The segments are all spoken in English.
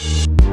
Bye.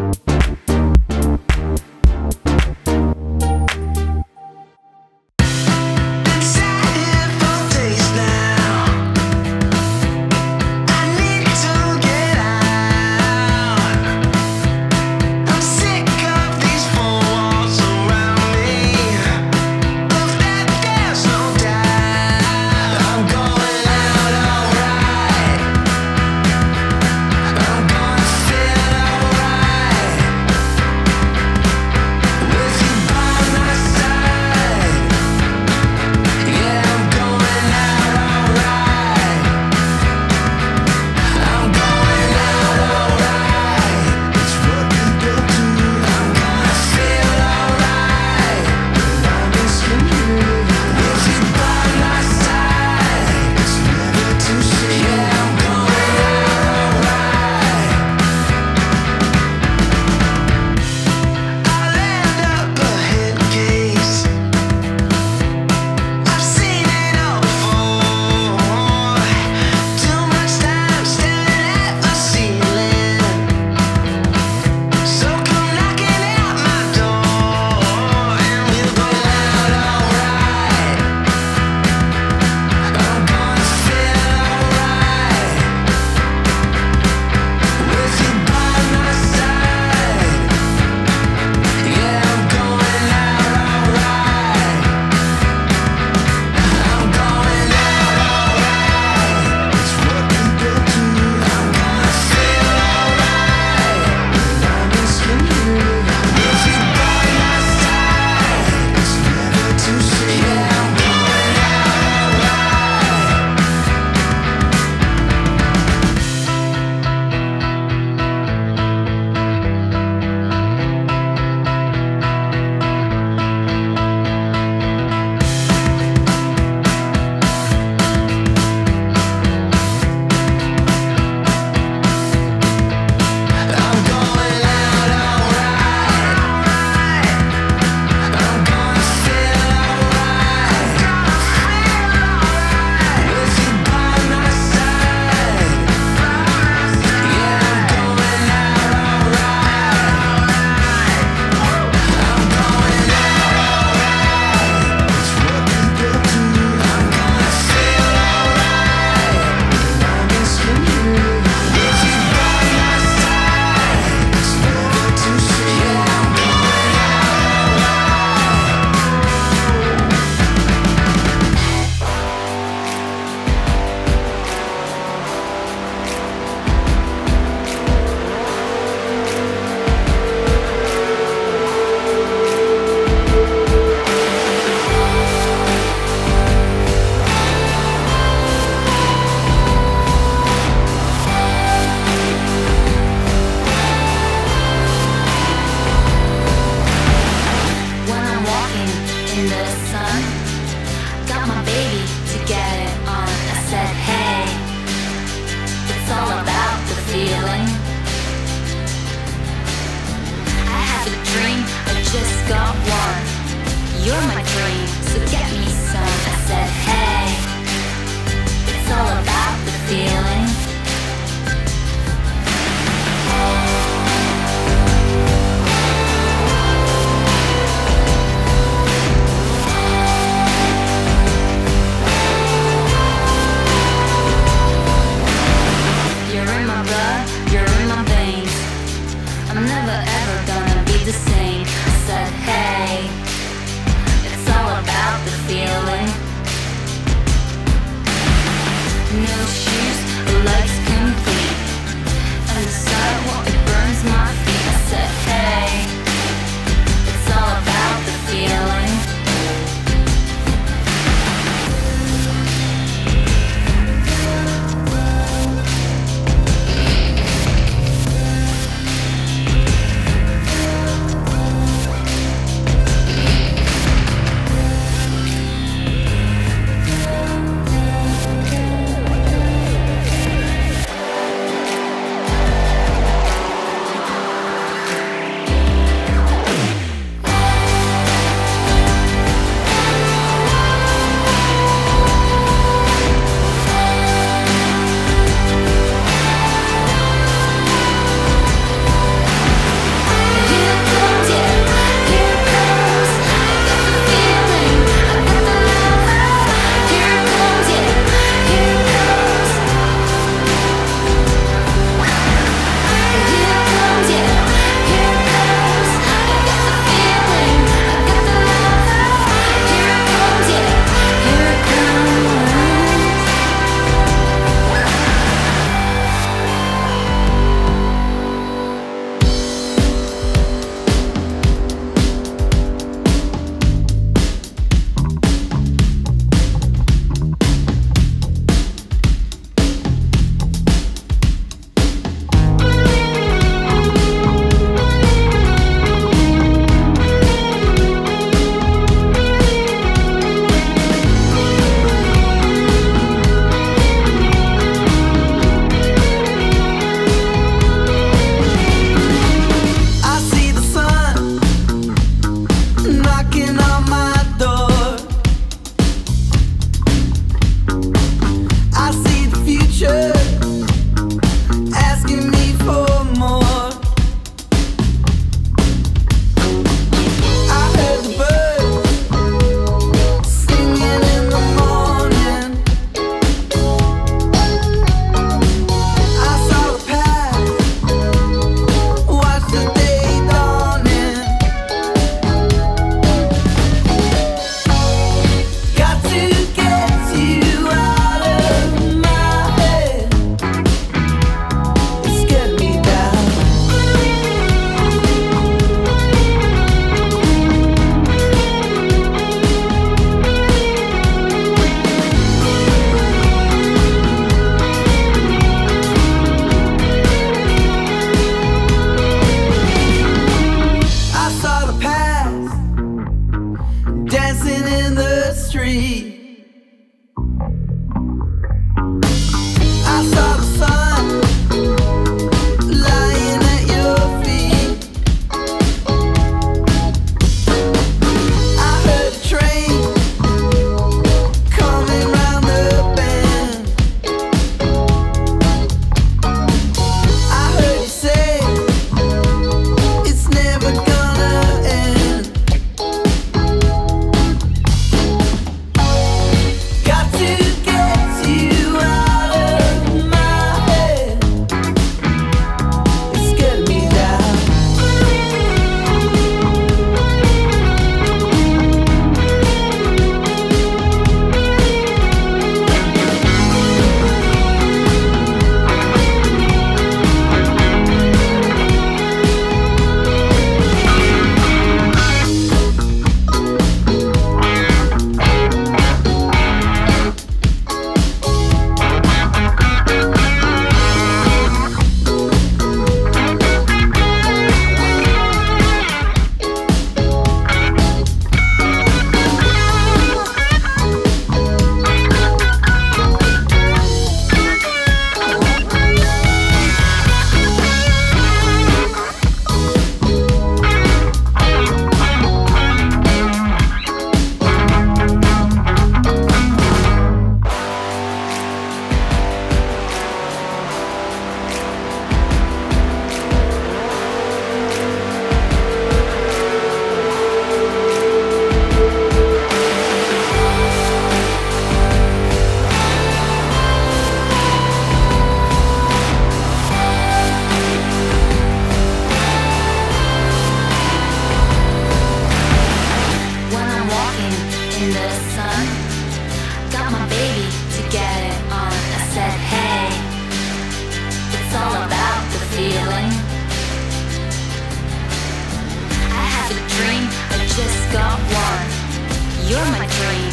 You're my dream.